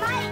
妈。